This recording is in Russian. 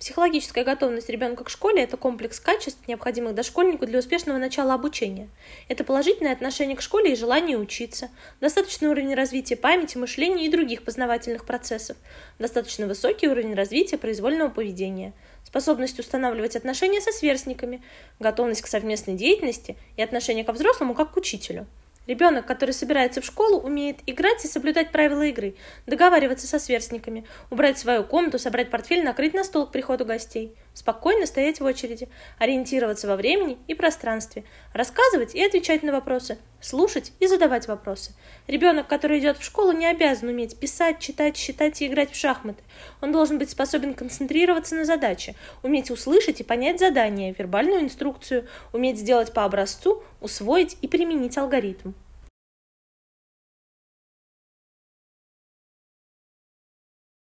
Психологическая готовность ребенка к школе – это комплекс качеств, необходимых дошкольнику для успешного начала обучения. Это положительное отношение к школе и желание учиться, достаточный уровень развития памяти, мышления и других познавательных процессов, достаточно высокий уровень развития произвольного поведения, способность устанавливать отношения со сверстниками, готовность к совместной деятельности и отношение ко взрослому как к учителю – Ребенок, который собирается в школу, умеет играть и соблюдать правила игры, договариваться со сверстниками, убрать свою комнату, собрать портфель, накрыть на стол к приходу гостей, спокойно стоять в очереди, ориентироваться во времени и пространстве, рассказывать и отвечать на вопросы, слушать и задавать вопросы. Ребенок, который идет в школу, не обязан уметь писать, читать, считать и играть в шахматы. Он должен быть способен концентрироваться на задаче, уметь услышать и понять задание, вербальную инструкцию, уметь сделать по образцу, усвоить и применить алгоритм.